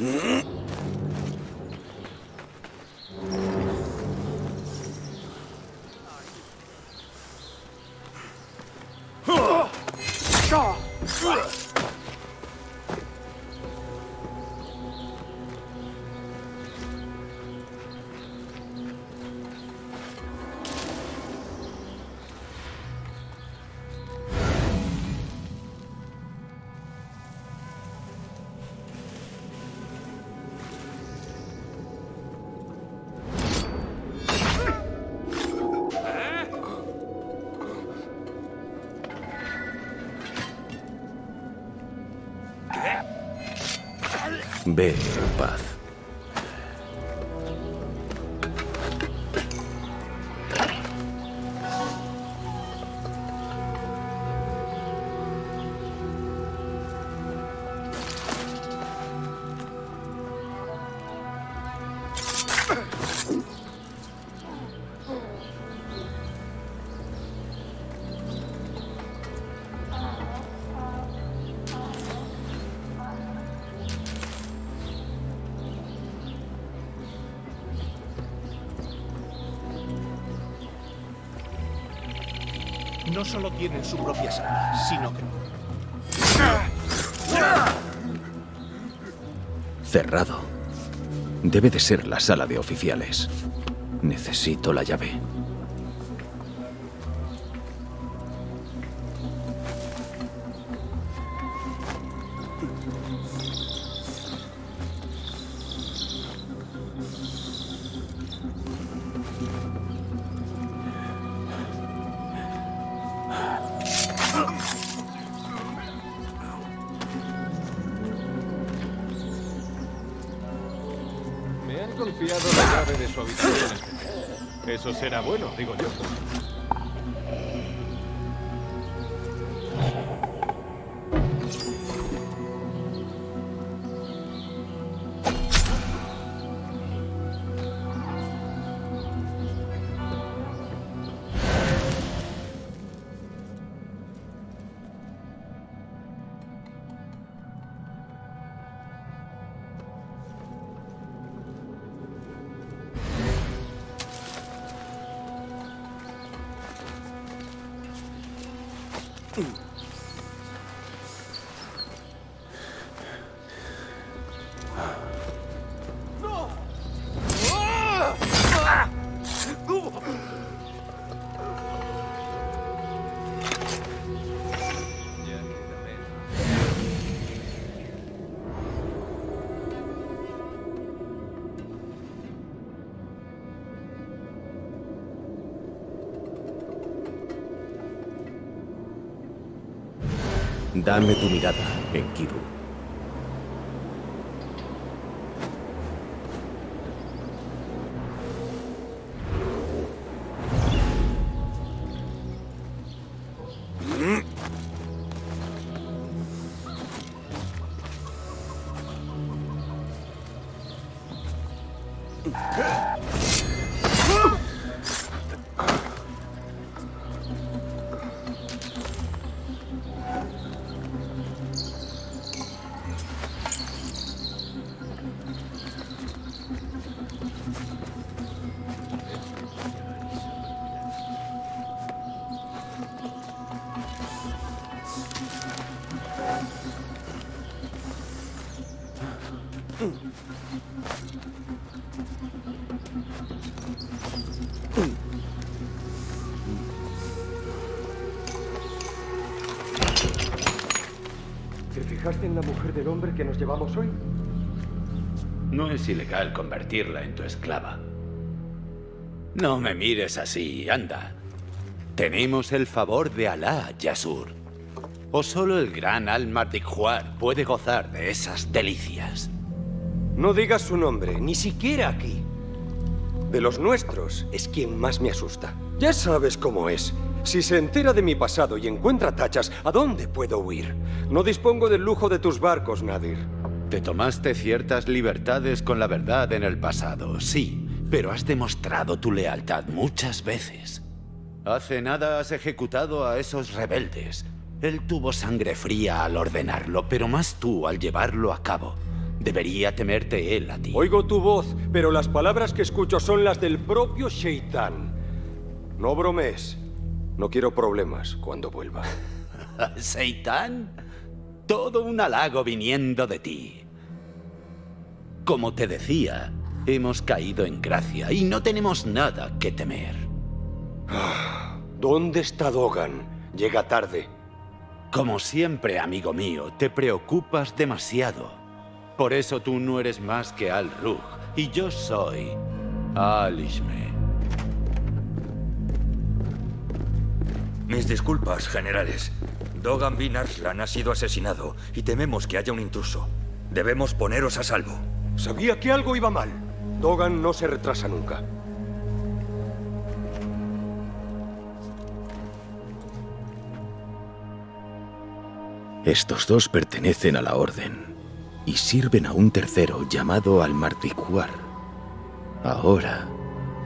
うん。Ve en paz. No solo tienen su propia sala, sino que... Cerrado. Debe de ser la sala de oficiales. Necesito la llave. Eso será bueno, digo yo. Dame tu mirada, Enkidu. En la mujer del hombre que nos llevamos hoy? No es ilegal convertirla en tu esclava. No me mires así, anda. Tenemos el favor de Alá, Yasur. O solo el gran Al-Martikhuar puede gozar de esas delicias. No digas su nombre, ni siquiera aquí. De los nuestros es quien más me asusta. Ya sabes cómo es. Si se entera de mi pasado y encuentra tachas, ¿a dónde puedo huir? No dispongo del lujo de tus barcos, Nadir. Te tomaste ciertas libertades con la verdad en el pasado, sí, pero has demostrado tu lealtad muchas veces. Hace nada has ejecutado a esos rebeldes. Él tuvo sangre fría al ordenarlo, pero más tú al llevarlo a cabo. Debería temerte él a ti. Oigo tu voz, pero las palabras que escucho son las del propio Sheitan. No bromes. No quiero problemas cuando vuelva. ¿Seitán? Todo un halago viniendo de ti. Como te decía, hemos caído en gracia y no tenemos nada que temer. ¿Dónde está Dogan? Llega tarde. Como siempre, amigo mío, te preocupas demasiado. Por eso tú no eres más que Al-Rug y yo soy Al-Ishme. Mis disculpas, generales. Dogan bin Arslan ha sido asesinado y tememos que haya un intruso. Debemos poneros a salvo. Sabía que algo iba mal. Dogan no se retrasa nunca. Estos dos pertenecen a la Orden y sirven a un tercero llamado Al-Marticuar. Ahora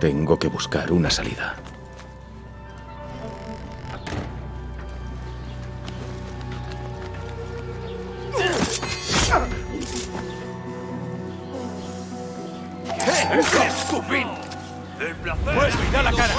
tengo que buscar una salida. ¡Pues cuida la cara!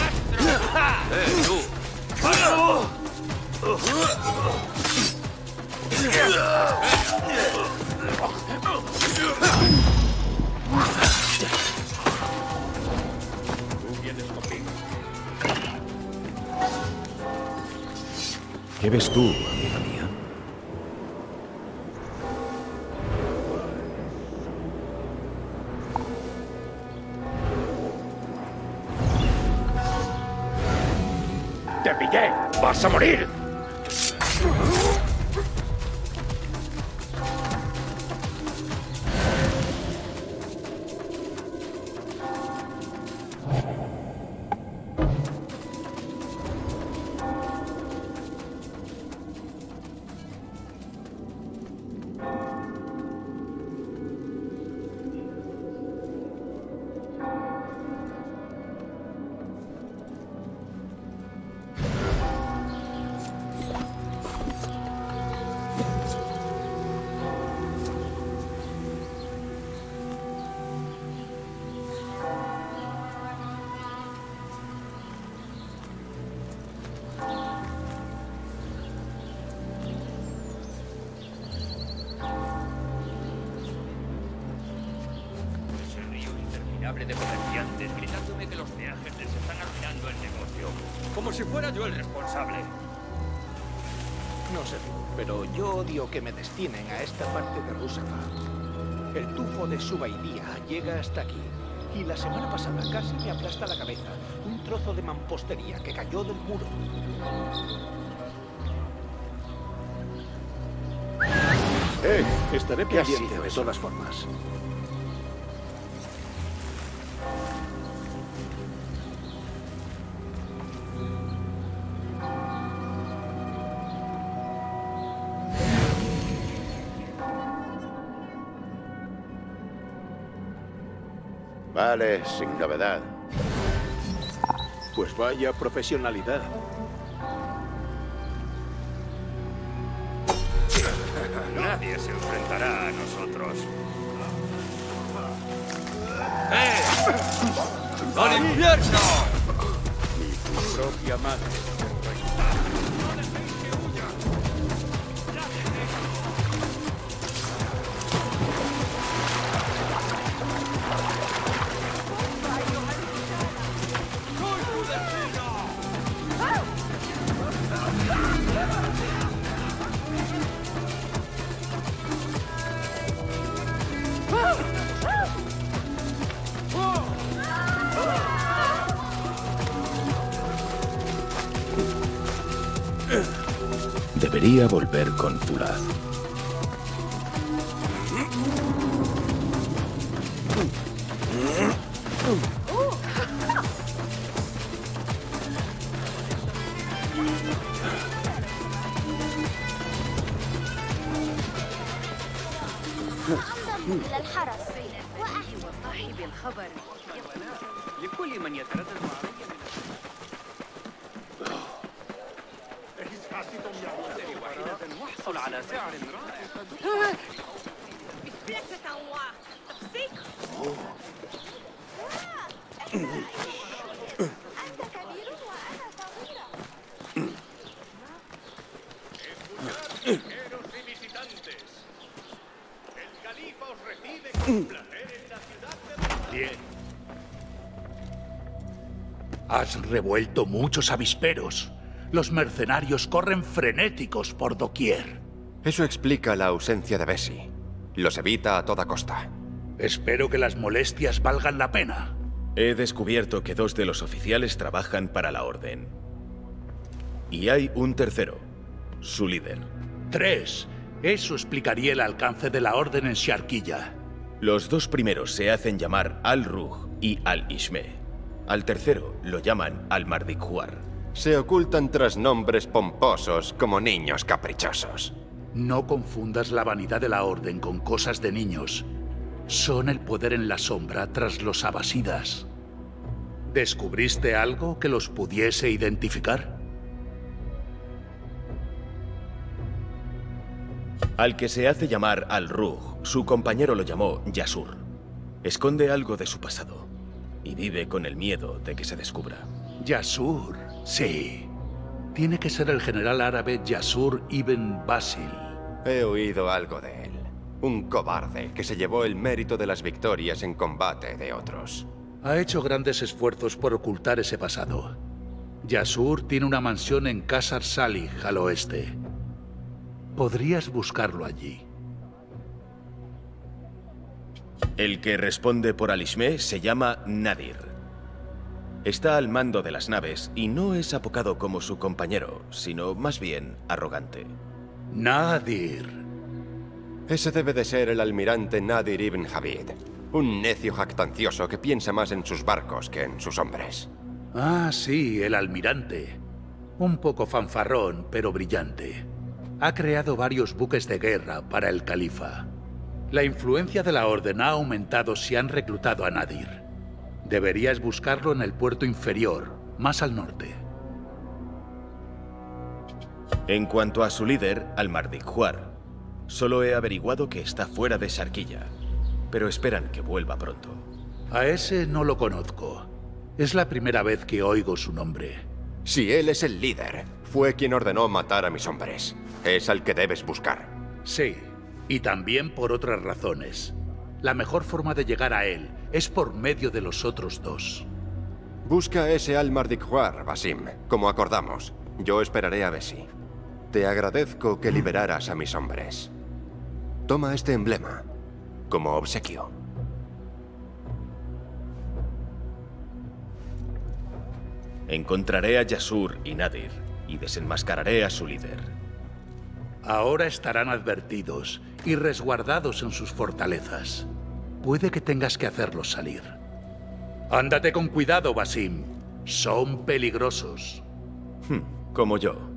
¿Qué ves tú, amiga mía? ¡Vas a morir! De comerciantes gritándome que los peajes les están arruinando el negocio. Como si fuera yo el responsable. No sé pero yo odio que me destinen a esta parte de Rusafa. El tufo de Subaidía llega hasta aquí. Y la semana pasada casi me aplasta la cabeza un trozo de mampostería que cayó del muro. Eh, estaré pendiente de todas formas. Sin novedad. Pues vaya profesionalidad. Nadie se enfrentará a nosotros. ¡Eh! ¡Al infierno! Propia madre. Debería volver con Zulaz. En la ciudad de Bien. Has revuelto muchos avisperos. Los mercenarios corren frenéticos por doquier. Eso explica la ausencia de Bessie. Los evita a toda costa. Espero que las molestias valgan la pena. He descubierto que dos de los oficiales trabajan para la Orden. Y hay un tercero, su líder. Tres. Eso explicaría el alcance de la orden en Sharquilla. Los dos primeros se hacen llamar Al-Ruj y Al-Ishme. Al tercero lo llaman Al-Mardikhuar. Se ocultan tras nombres pomposos como niños caprichosos. No confundas la vanidad de la orden con cosas de niños. Son el poder en la sombra tras los abasidas. ¿Descubriste algo que los pudiese identificar? Al que se hace llamar Al-Ruj, su compañero lo llamó Yasur. Esconde algo de su pasado y vive con el miedo de que se descubra. Yasur, sí. Tiene que ser el general árabe Yasur ibn Basil. He oído algo de él. Un cobarde que se llevó el mérito de las victorias en combate de otros. Ha hecho grandes esfuerzos por ocultar ese pasado. Yasur tiene una mansión en Qasar Salih, al oeste. Podrías buscarlo allí. El que responde por Al-Ishme se llama Nadir. Está al mando de las naves y no es apocado como su compañero, sino más bien arrogante. Nadir. Ese debe de ser el almirante Nadir ibn Javid. Un necio jactancioso que piensa más en sus barcos que en sus hombres. Ah, sí, el almirante. Un poco fanfarrón, pero brillante. Ha creado varios buques de guerra para el califa. La influencia de la Orden ha aumentado si han reclutado a Nadir. Deberías buscarlo en el puerto inferior, más al norte. En cuanto a su líder, Al-Mardikhuar, solo he averiguado que está fuera de Sharquilla, pero esperan que vuelva pronto. A ese no lo conozco. Es la primera vez que oigo su nombre. Si él es el líder, fue quien ordenó matar a mis hombres. Es al que debes buscar. Sí, y también por otras razones. La mejor forma de llegar a él es por medio de los otros dos. Busca a ese Al-Mardikhuar, Basim, como acordamos. Yo esperaré a Bessie. Te agradezco que liberaras a mis hombres. Toma este emblema como obsequio. Encontraré a Yasur y Nadir y desenmascararé a su líder. Ahora estarán advertidos y resguardados en sus fortalezas. Puede que tengas que hacerlos salir. Ándate con cuidado, Basim. Son peligrosos. Hmm, como yo.